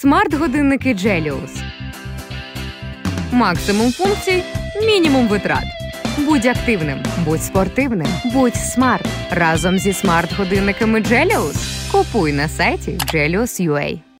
Смарт-годинники Джеліус. Максимум функцій, мінімум витрат. Будь активним, будь спортивним, будь смарт. Разом зі смарт-годинниками Джеліус. Купуй на сайті Джеліус.ua.